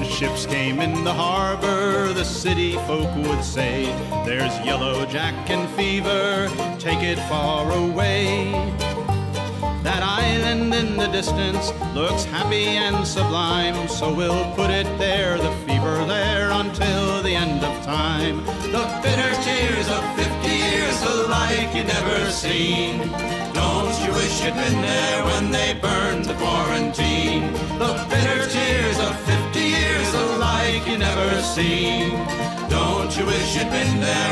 ships came in the harbor, the city folk would say, There's yellow jack and fever, take it far away. That island in the distance looks happy and sublime, so we'll put it there, the fever there, until the end of time. The bitter tears of fifty years, the like you never seen. Don't you wish you'd been there when they burned the quarantine? The you never seen. Don't you wish you'd been there